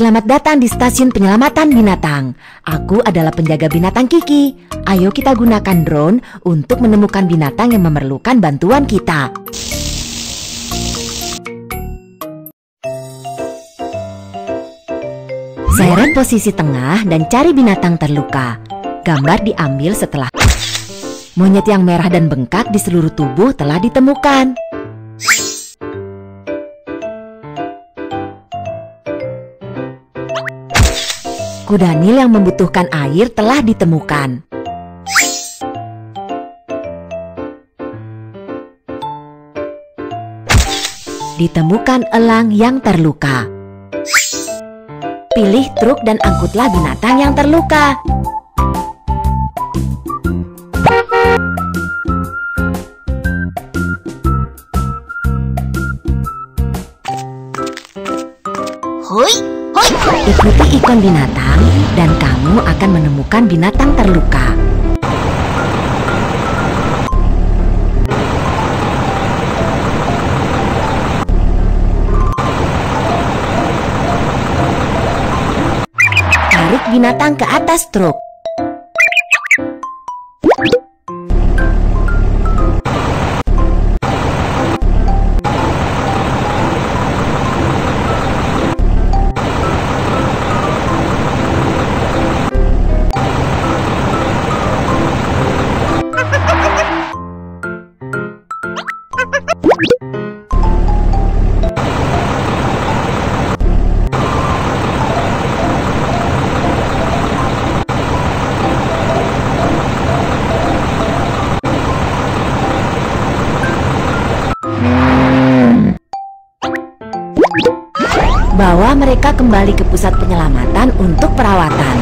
Selamat datang di stasiun penyelamatan binatang. Aku adalah penjaga binatang Kiki. Ayo kita gunakan drone untuk menemukan binatang yang memerlukan bantuan kita. Seret posisi tengah dan cari binatang terluka. Gambar diambil setelah monyet yang merah dan bengkak di seluruh tubuh telah ditemukan. Kuda Nil yang membutuhkan air telah ditemukan. Ditemukan elang yang terluka. Pilih truk dan angkutlah binatang yang terluka. Hui. Ikuti ikon binatang dan kamu akan menemukan binatang terluka. Tarik binatang ke atas truk. Bawa mereka kembali ke pusat penyelamatan untuk perawatan.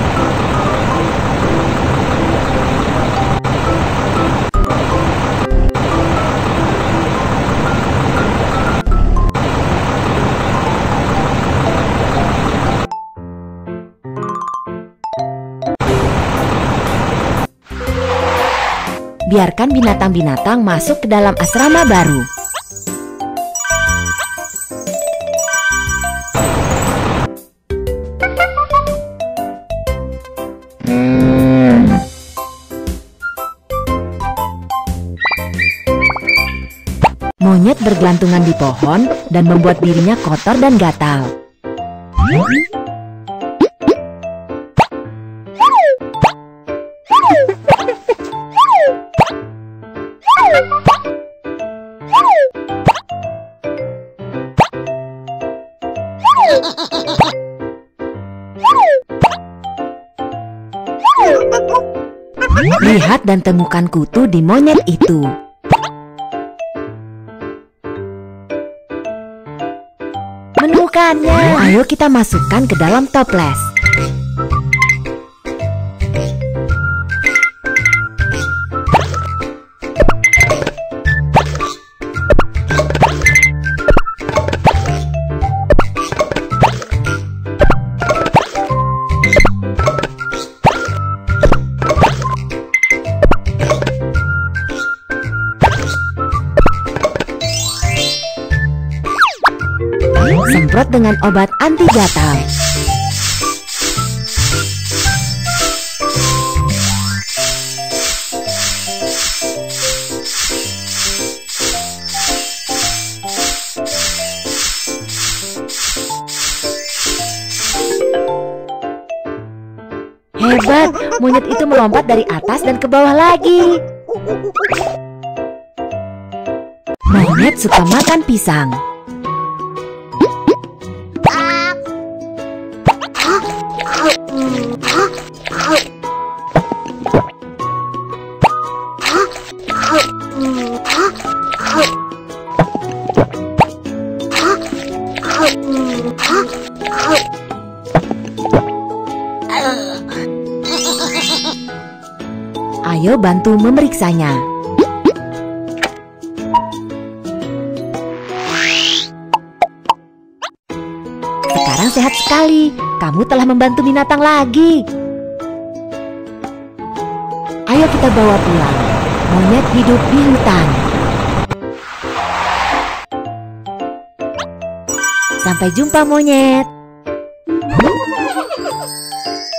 Biarkan binatang-binatang masuk ke dalam asrama baru. Monyet bergelantungan di pohon dan membuat dirinya kotor dan gatal. Lihat dan temukan kutu di monyet itu. Menemukannya. Ayo kita masukkan ke dalam toples. Semprot dengan obat anti gatal. Hebat, monyet itu melompat dari atas dan ke bawah lagi. Monyet suka makan pisang. Ayo bantu memeriksanya. Sekarang sehat sekali. Kamu telah membantu binatang lagi. Ayo kita bawa pulang. Monyet hidup di hutan. Sampai jumpa monyet. Thank you.